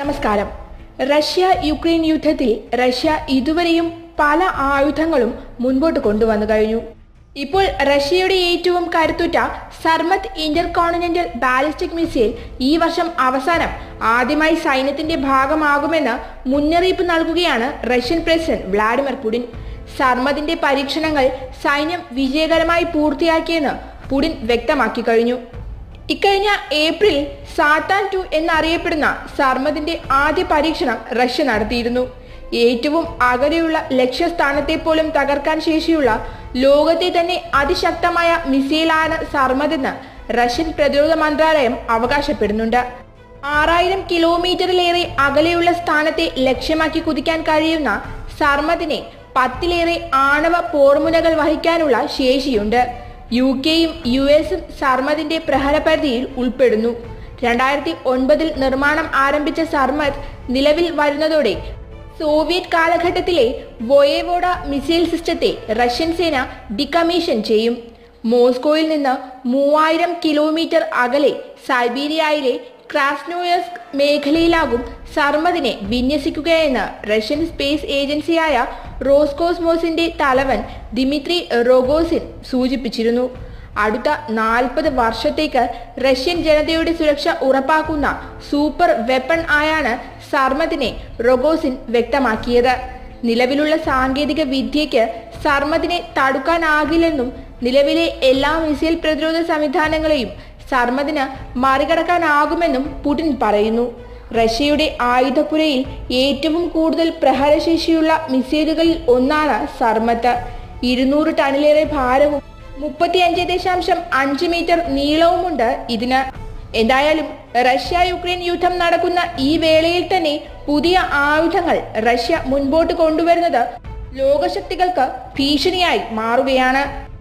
നമസ്കാരം. Russia Ukraine യുദ്ധത്തിൽ Russia ഇതുവരെയും പല ആയുധങ്ങളും മുൻപോട്ട് കൊണ്ടുവന്നു കഴിഞ്ഞു. ഇപ്പോൾ റഷ്യയുടെ ഏറ്റവും കരുത്തുറ്റ സർമത് ഇന്റർകോണ്ടിനെന്റൽ ബാലിസ്റ്റിക് മിസൈൽ ഈ വർഷം അവസാനം ആദ്യമായി സൈന്യത്തിന്റെ ഭാഗമാകുമെന്ന് മുന്നറിയിപ്പ് നൽകുകയാണ് റഷ്യൻ പ്രസിഡന്റ് വ്ളാഡിമിർ പുടിൻ. സർമതിന്റെ പരീക്ഷണങ്ങൾ സൈന്യം വിജയകരമായി പൂർത്തിയാക്കിയെന്ന് പുടിൻ വ്യക്തമാക്കി കഴിഞ്ഞു. ഇക്കഴിഞ്ഞ ഏപ്രിൽ സാത്താൻ ടു എന്നറിയപ്പെടുന്ന സർമതിന്റെ ആദ്യ പരീക്ഷണം റഷ്യ നടത്തിയിരുന്നു. ഏറ്റവും അകലെയുള്ള ലക്ഷ്യസ്ഥാനത്തെ പോലും തകർക്കാൻ ശേഷിയുള്ള ലോകത്തെ തന്നെ അതിശക്തമായ മിസൈലാണ് സർമതെന്ന് റഷ്യൻ പ്രതിരോധ മന്ത്രാലയം അവകാശപ്പെടുന്നുണ്ട്. ആറായിരം കിലോമീറ്ററിലേറെ അകലെയുള്ള സ്ഥാനത്തെ ലക്ഷ്യമാക്കി കുതിക്കാൻ കഴിയുന്ന സർമതിനെ പത്തിലേറെ ആണവ പോർമുനകൾ വഹിക്കാനുള്ള ശേഷിയുണ്ട്. യു കെയും യു എസും സർമതിന്റെ പ്രഹരപരിധിയിൽ ഉൾപ്പെടുന്നു. രണ്ടായിരത്തി ഒൻപതിൽ നിർമ്മാണം ആരംഭിച്ച സർമത് നിലവിൽ വരുന്നതോടെ സോവിയറ്റ് കാലഘട്ടത്തിലെ വോയേവോഡ മിസൈൽ സിസ്റ്റത്തെ റഷ്യൻ സേന ഡികമ്മീഷൻ ചെയ്യും. മോസ്കോയിൽ നിന്ന് മൂവായിരം കിലോമീറ്റർ അകലെ സൈബീരിയയിലെ ക്രാസ്നോയസ്ക് മേഖലയിലാകും സർമതിനെ വിന്യസിക്കുകയെന്ന് റഷ്യൻ സ്പേസ് ഏജൻസിയായ റോസ്കോസ്മോസിന്റെ തലവൻ ദിമിത്രി റോഗോസിൻ സൂചിപ്പിച്ചിരുന്നു. അടുത്ത നാൽപ്പത് വർഷത്തേക്ക് റഷ്യൻ ജനതയുടെ സുരക്ഷ ഉറപ്പാക്കുന്ന സൂപ്പർ വെപ്പൺ ആയാണ് സർമതിനെ റോഗോസിൻ വ്യക്തമാക്കിയത്. നിലവിലുള്ള സാങ്കേതിക വിദ്യയ്ക്ക് സർമതിനെ തടുക്കാനാകില്ലെന്നും നിലവിലെ എല്ലാ മിസൈൽ പ്രതിരോധ സംവിധാനങ്ങളെയും സർമതിന് മറികടക്കാനാകുമെന്നും പുടിൻ പറയുന്നു. റഷ്യയുടെ ആയുധപ്പുരയിൽ ഏറ്റവും കൂടുതൽ പ്രഹരശേഷിയുള്ള മിസൈലുകളിൽ ഒന്നാണ് സർമത്ത്. ഇരുന്നൂറ് ടണിലേറെ ഭാരവും മുപ്പത്തിയഞ്ച് ദശാംശം അഞ്ച് മീറ്റർ നീളവുമുണ്ട് ഇതിന്. എന്തായാലും റഷ്യ യുക്രൈൻ യുദ്ധം നടക്കുന്ന ഈ വേളയിൽ തന്നെ പുതിയ ആയുധങ്ങൾ റഷ്യ മുൻപോട്ട് കൊണ്ടുവരുന്നത് ലോകശക്തികൾക്ക് ഭീഷണിയായി മാറുകയാണ്.